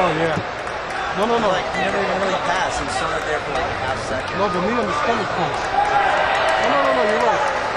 Oh yeah. No, no, no. Like, he never even really passed. He was it there for like a half second. No, but knee on the stomach punch. No, no, no, no. You're right.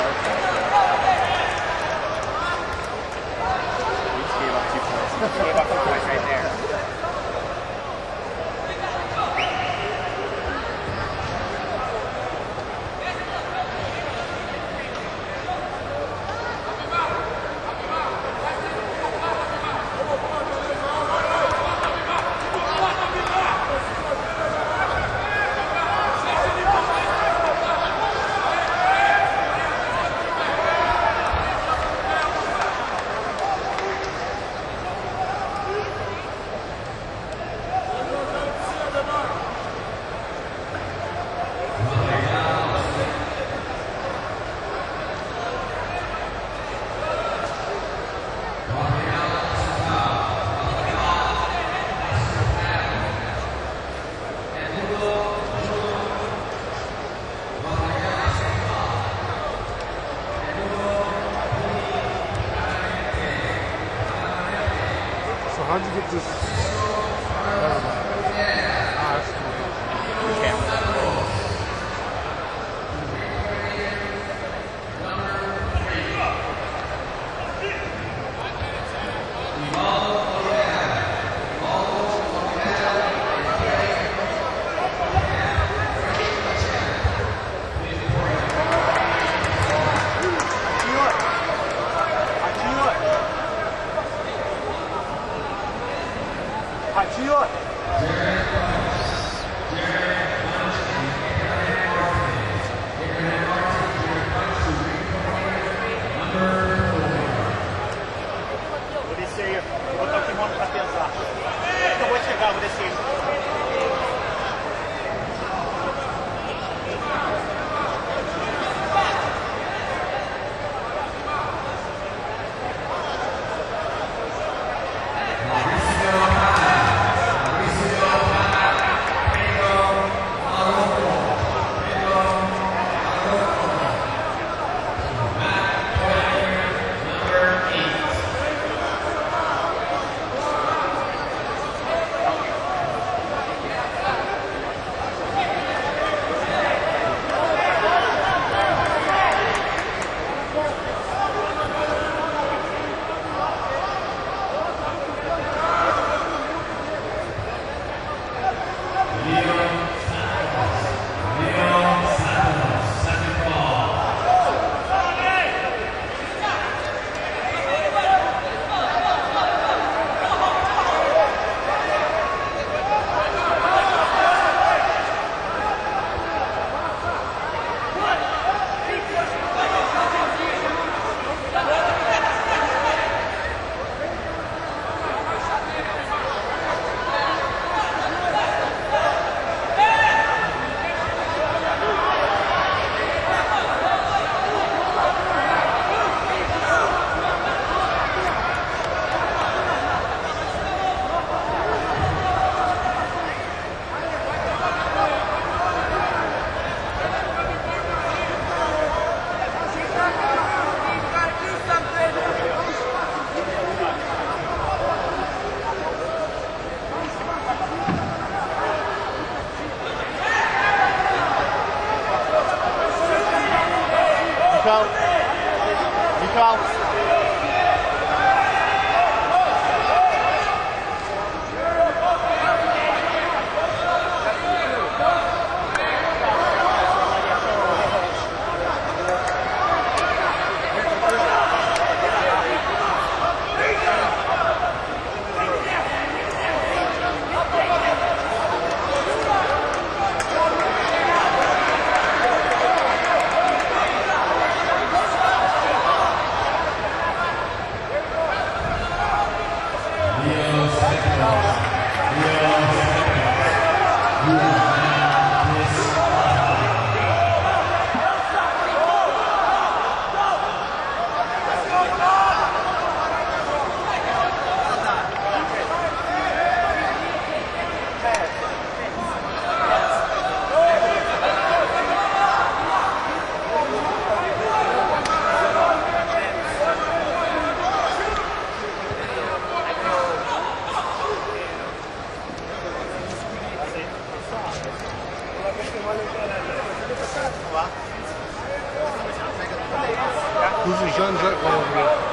Who's Jean Jacques